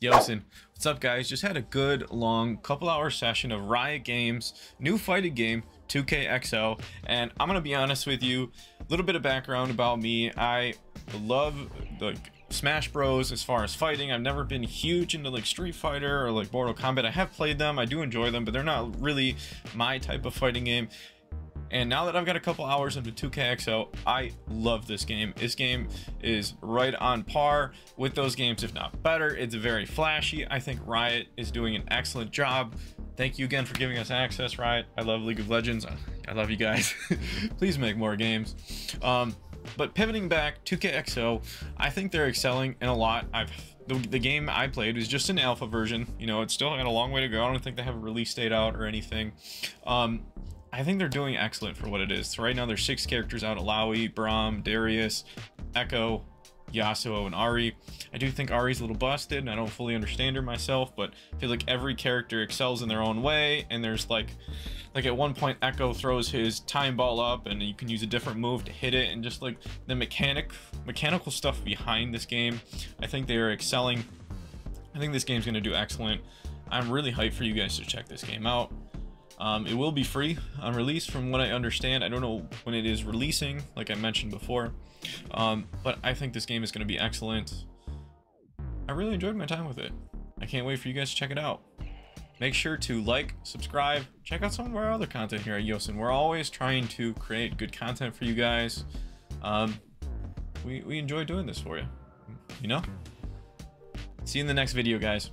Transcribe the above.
Yooosin, what's up guys? Just had a good long couple hour session of Riot Games new fighting game 2KXO and I'm gonna be honest with you a little bit of background about me. I love like Smash Bros as far as fighting. I've never been huge into like Street Fighter or like Mortal Kombat. I have played them. I do enjoy them but they're not really my type of fighting game and now that I've got a couple hours into 2KXO, I love this game. This game is right on par with those games, if not better. It's very flashy. I think Riot is doing an excellent job. Thank you again for giving us access, Riot. I love League of Legends. I love you guys. Please make more games. Um, but pivoting back, 2KXO, I think they're excelling in a lot. I've the, the game I played was just an alpha version. You know, it's still got a long way to go. I don't think they have a release date out or anything. Um, I think they're doing excellent for what it is. So right now there's six characters out, Illaoi, Braum, Darius, Ekko, Yasuo, and Ahri. I do think Ahri's a little busted, and I don't fully understand her myself, but I feel like every character excels in their own way, and there's like, like at one point Ekko throws his time ball up, and you can use a different move to hit it, and just like the mechanic, mechanical stuff behind this game, I think they are excelling. I think this game's going to do excellent. I'm really hyped for you guys to check this game out. Um, it will be free on release from what I understand. I don't know when it is releasing, like I mentioned before. Um, but I think this game is going to be excellent. I really enjoyed my time with it. I can't wait for you guys to check it out. Make sure to like, subscribe, check out some of our other content here at Yooosin. We're always trying to create good content for you guys. Um, we, we enjoy doing this for you, you know? See you in the next video, guys.